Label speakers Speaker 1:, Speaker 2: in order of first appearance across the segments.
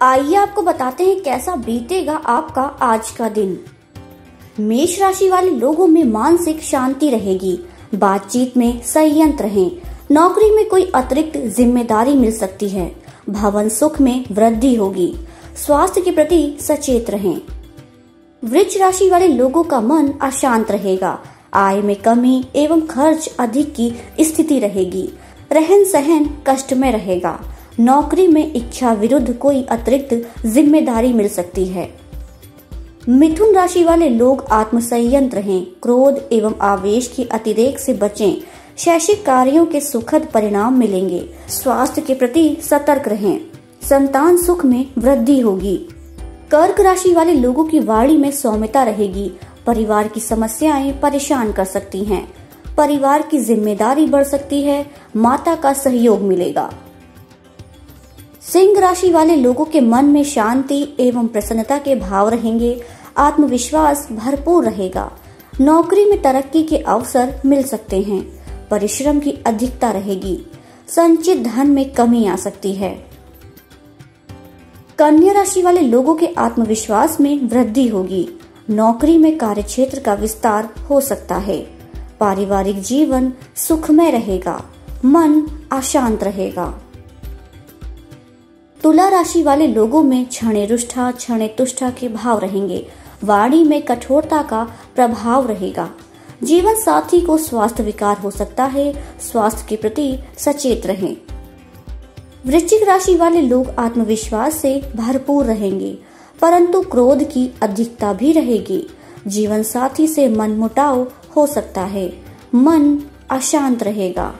Speaker 1: आइए आपको बताते हैं कैसा बीतेगा आपका आज का दिन। मेष राशि वाले लोगों में मानसिक शांति रहेगी। बातचीत में संयंत्र रहें नौकरी में कोई अतिरिक्त ज़िम्मेदारी मिल सकती है। भवन सुख में वृद्धि होगी। स्वास्थ्य के प्रति सचेत रहें। वृक्ष राशि वाले लोगों का मन अशांत रहेगा। आय में कमी एवं खर्च अधिक की स्थिति रहेगी। रहन सहन कष्ट में रहेगा। नौकरी में इच्छा विरुद्ध कोई अतिरिक्त ज़िम्मेदारी मिल सकती है। मिथुन राशि वाले लोग आत्मसंयंत रहें क्रोध एवं आवेश की अतिरेक से बचें। शैक्षिक कार्यों के सुखद परिणाम मिलेंगे। स्वास्थ्य के प्रति सतर्क रहें। संतान सुख में वृद्धि होगी। कर्क राशि वाले लोगों की वाणी में सौम्यता रहेगी। परिवार की समस्याएँ परेशान कर सकती हैं। परिवार की ज़िम्मेदारी बढ़ सकती है। माता का सहयोग मिलेगा। सिंह राशि वाले लोगों के मन में शांति एवं प्रसन्नता के भाव रहेंगे। आत्मविश्वास भरपूर रहेगा। नौकरी में तरक्की के अवसर मिल सकते हैं। परिश्रम की अधिकता रहेगी। संचित धन में कमी आ सकती है। कन्या राशि वाले लोगों के आत्मविश्वास में वृद्धि होगी। नौकरी में कार्य क्षेत्र का विस्तार हो सकता है। पारिवारिक जीवन सुखमय रहेगा। मन अशांत रहेगा। तुला राशि वाले लोगों में क्षण रुष्ठा, क्षण तुष्ठा के भाव रहेंगे। वाणी में कठोरता का प्रभाव रहेगा। जीवन साथी को स्वास्थ्य विकार हो सकता है। स्वास्थ्य के प्रति सचेत रहें। वृश्चिक राशि वाले लोग आत्मविश्वास से भरपूर रहेंगे, परंतु क्रोध की अधिकता भी रहेगी। जीवन साथी से मन मुटाव हो सकता है। मन अशांत रहेगा।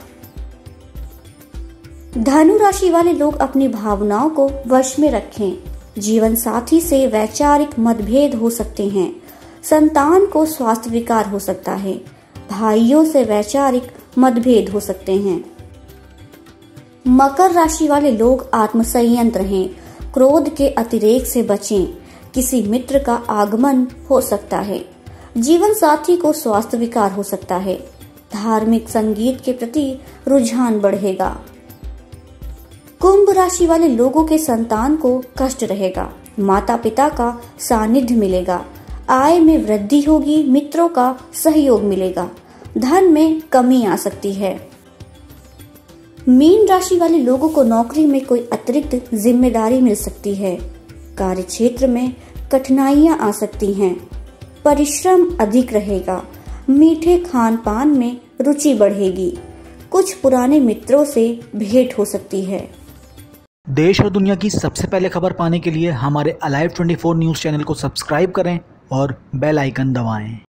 Speaker 1: धनु राशि वाले लोग अपनी भावनाओं को वश में रखें। जीवन साथी से वैचारिक मतभेद हो सकते हैं। संतान को स्वास्थ्य विकार हो सकता है। भाइयों से वैचारिक मतभेद हो सकते हैं। मकर राशि वाले लोग आत्मसंयंत्र रहें। क्रोध के अतिरेक से बचें। किसी मित्र का आगमन हो सकता है। जीवन साथी को स्वास्थ्य विकार हो सकता है। धार्मिक संगीत के प्रति रुझान बढ़ेगा। कुंभ राशि वाले लोगों के संतान को कष्ट रहेगा। माता पिता का सानिध्य मिलेगा। आय में वृद्धि होगी, मित्रों का सहयोग मिलेगा। धन में कमी आ सकती है। मीन राशि वाले लोगों को नौकरी में कोई अतिरिक्त ज़िम्मेदारी मिल सकती है। कार्य क्षेत्र में कठिनाइयाँ आ सकती हैं। परिश्रम अधिक रहेगा। मीठे खान पान में रुचि बढ़ेगी। कुछ पुराने मित्रों से भेंट हो सकती है।
Speaker 2: देश और दुनिया की सबसे पहले खबर पाने के लिए हमारे अलाइव 24 न्यूज़ चैनल को सब्सक्राइब करें और बेल आइकन दबाएँ।